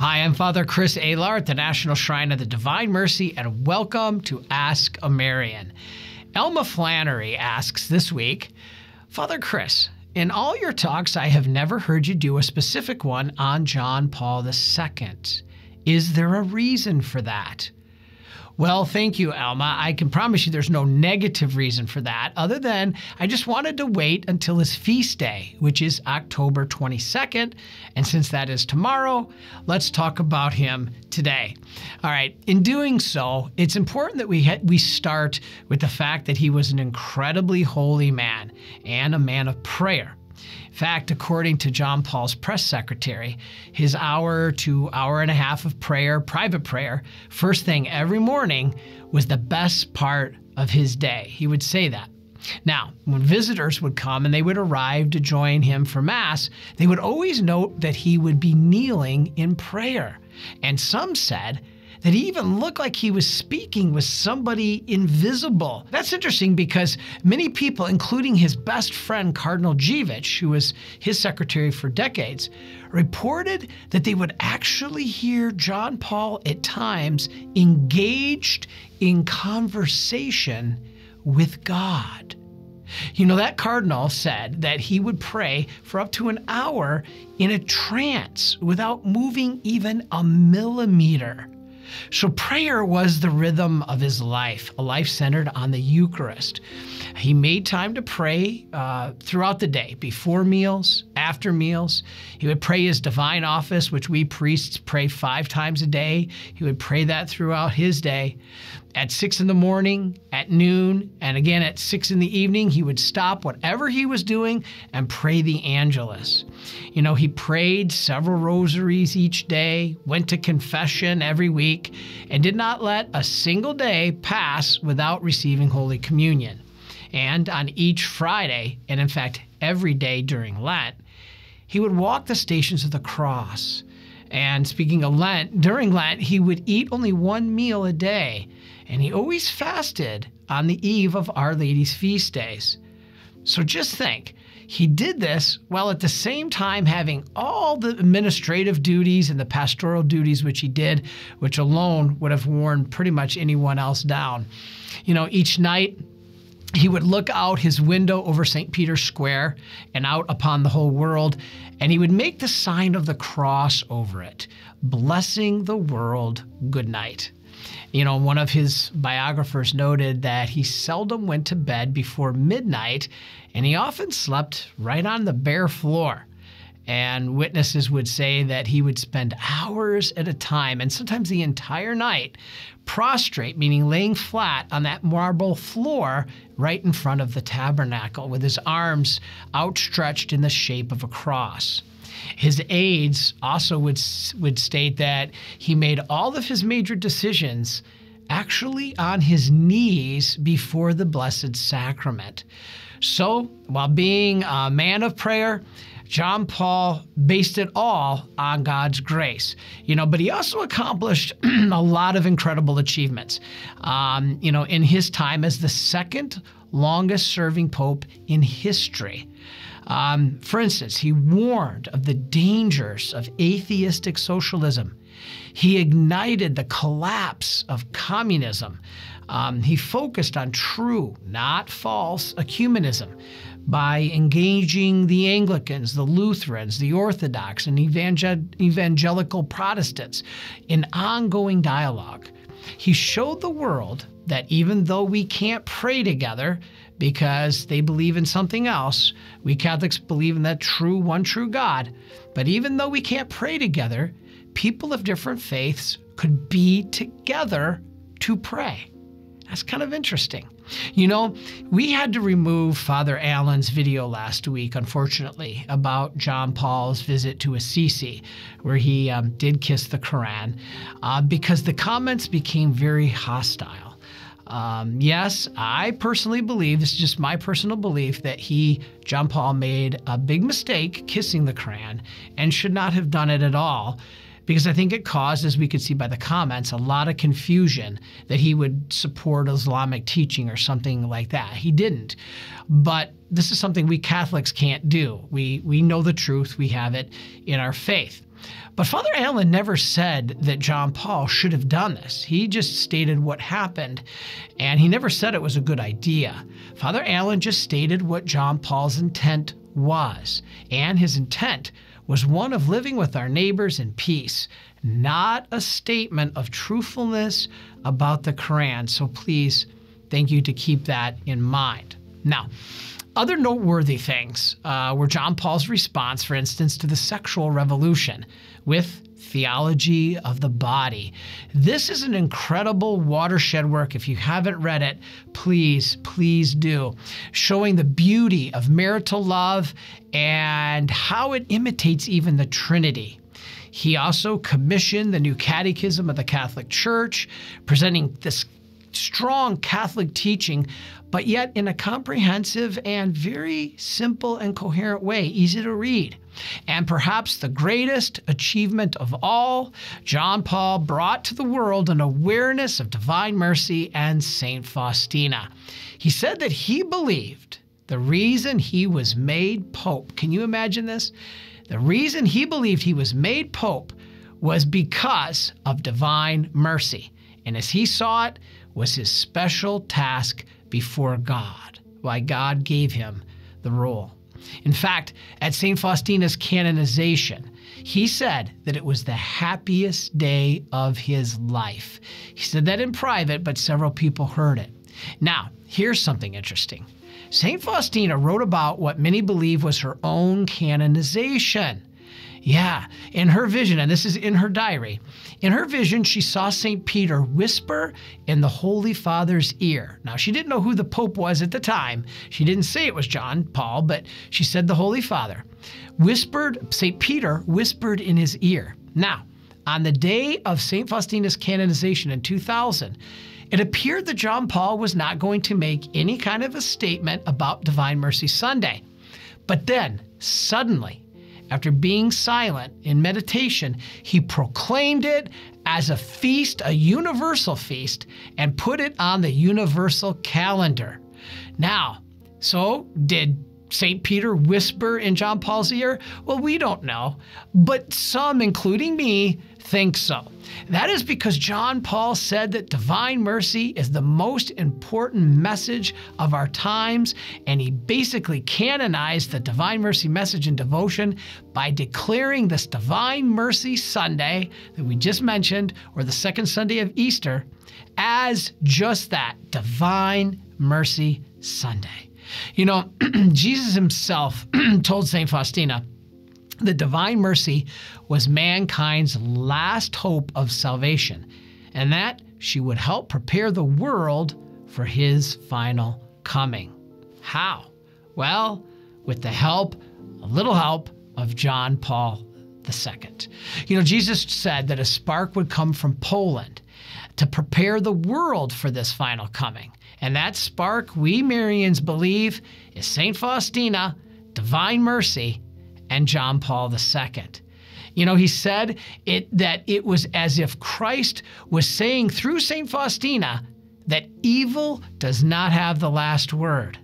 Hi, I'm Father Chris Alar at the National Shrine of the Divine Mercy, and welcome to Ask a Marian. Elma Flannery asks this week Father Chris, in all your talks, I have never heard you do a specific one on John Paul II. Is there a reason for that? Well, thank you, Alma. I can promise you there's no negative reason for that, other than I just wanted to wait until his feast day, which is October 22nd. And since that is tomorrow, let's talk about him today. All right, in doing so, it's important that we, we start with the fact that he was an incredibly holy man and a man of prayer. In fact, according to John Paul's press secretary, his hour to hour and a half of prayer, private prayer, first thing every morning was the best part of his day. He would say that. Now, when visitors would come and they would arrive to join him for Mass, they would always note that he would be kneeling in prayer. And some said that he even looked like he was speaking with somebody invisible. That's interesting because many people, including his best friend Cardinal Dziwisz, who was his secretary for decades, reported that they would actually hear John Paul at times engaged in conversation with God. You know, that cardinal said that he would pray for up to an hour in a trance without moving even a millimeter. So, prayer was the rhythm of his life, a life centered on the Eucharist. He made time to pray uh, throughout the day, before meals, after meals. He would pray his divine office, which we priests pray five times a day. He would pray that throughout his day. At six in the morning, at noon, and again at six in the evening, he would stop whatever he was doing and pray the Angelus. You know, he prayed several rosaries each day, went to confession every week, and did not let a single day pass without receiving Holy Communion. And on each Friday, and in fact every day during Lent, he would walk the stations of the cross. And speaking of Lent, during Lent, he would eat only one meal a day, and he always fasted on the eve of Our Lady's feast days. So just think, he did this while at the same time having all the administrative duties and the pastoral duties which he did, which alone would have worn pretty much anyone else down. You know, each night he would look out his window over St. Peter's Square and out upon the whole world, and he would make the sign of the cross over it, blessing the world good night. You know, one of his biographers noted that he seldom went to bed before midnight, and he often slept right on the bare floor. And witnesses would say that he would spend hours at a time, and sometimes the entire night, prostrate, meaning laying flat on that marble floor right in front of the tabernacle with his arms outstretched in the shape of a cross. His aides also would, would state that he made all of his major decisions actually on his knees before the Blessed Sacrament. So, while being a man of prayer, John Paul based it all on God's grace, you know, but he also accomplished a lot of incredible achievements, um, you know, in his time as the second longest serving pope in history. Um, for instance, he warned of the dangers of atheistic socialism. He ignited the collapse of communism. Um, he focused on true, not false, ecumenism by engaging the Anglicans, the Lutherans, the Orthodox, and evangel- evangelical Protestants in ongoing dialogue. He showed the world that even though we can't pray together because they believe in something else, we Catholics believe in that true, one true God, but even though we can't pray together, people of different faiths could be together to pray. That's kind of interesting. You know, we had to remove Father Allen's video last week, unfortunately, about John Paul's visit to Assisi, where he um, did kiss the Quran, uh, because the comments became very hostile. Um, yes, I personally believe, this is just my personal belief, that he, John Paul, made a big mistake kissing the Quran and should not have done it at all because I think it caused, as we could see by the comments, a lot of confusion that he would support Islamic teaching or something like that. He didn't. But this is something we Catholics can't do. We, we know the truth, we have it in our faith. But Father Allen never said that John Paul should have done this. He just stated what happened, and he never said it was a good idea. Father Allen just stated what John Paul's intent was, and his intent was one of living with our neighbors in peace, not a statement of truthfulness about the Quran. So please, thank you to keep that in mind. Now, other noteworthy things uh, were John Paul's response, for instance, to the sexual revolution with Theology of the Body. This is an incredible watershed work. If you haven't read it, please, please do. Showing the beauty of marital love and how it imitates even the Trinity. He also commissioned the new Catechism of the Catholic Church, presenting this strong Catholic teaching, but yet in a comprehensive and very simple and coherent way, easy to read. And perhaps the greatest achievement of all, John Paul brought to the world an awareness of divine mercy and St. Faustina. He said that he believed the reason he was made Pope, can you imagine this? The reason he believed he was made Pope was because of divine mercy. And as he saw it, was his special task before God, why God gave him the role. In fact, at St. Faustina's canonization, he said that it was the happiest day of his life. He said that in private, but several people heard it. Now, here's something interesting. St. Faustina wrote about what many believe was her own canonization. Yeah, in her vision, and this is in her diary, in her vision, she saw St. Peter whisper in the Holy Father's ear. Now, she didn't know who the Pope was at the time. She didn't say it was John Paul, but she said the Holy Father. Whispered, St. Peter whispered in his ear. Now, on the day of St. Faustina's canonization in 2000, it appeared that John Paul was not going to make any kind of a statement about Divine Mercy Sunday. But then, suddenly, after being silent in meditation, he proclaimed it as a feast, a universal feast, and put it on the universal calendar. Now, so did St. Peter whisper in John Paul's ear? Well, we don't know, but some, including me, think so. That is because John Paul said that divine mercy is the most important message of our times, and he basically canonized the divine mercy message and devotion by declaring this Divine Mercy Sunday that we just mentioned, or the second Sunday of Easter, as just that Divine Mercy Sunday. You know, Jesus himself told St. Faustina, the divine mercy was mankind's last hope of salvation, and that she would help prepare the world for his final coming. How? Well, with the help, a little help, of John Paul II. You know, Jesus said that a spark would come from Poland to prepare the world for this final coming. And that spark, we Marians believe, is St. Faustina, Divine Mercy, and John Paul II. You know, he said it that it was as if Christ was saying through St. Faustina that evil does not have the last word.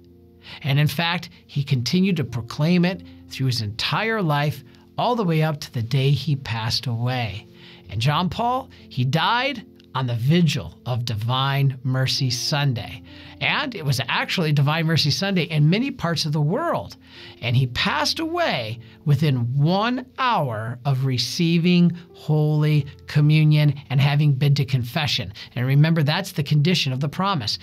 And in fact, he continued to proclaim it through his entire life, all the way up to the day he passed away. And John Paul, he died on the vigil of Divine Mercy Sunday. And it was actually Divine Mercy Sunday in many parts of the world. And he passed away within one hour of receiving Holy Communion and having been to confession. And remember, that's the condition of the promise.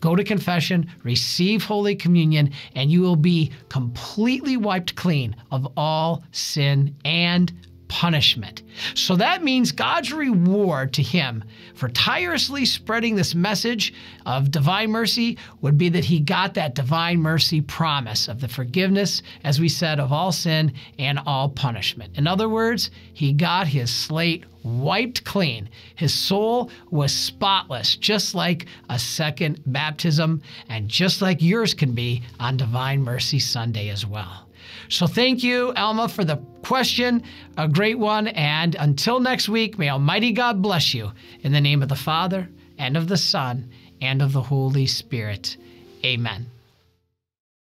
Go to confession, receive Holy Communion, and you will be completely wiped clean of all sin and punishment. So that means God's reward to him for tirelessly spreading this message of divine mercy would be that he got that divine mercy promise of the forgiveness, as we said, of all sin and all punishment. In other words, he got his slate wiped clean. His soul was spotless, just like a second baptism, and just like yours can be on Divine Mercy Sunday as well. So thank you, Alma, for the question. A great one. And until next week, may Almighty God bless you in the name of the Father, and of the Son, and of the Holy Spirit. Amen.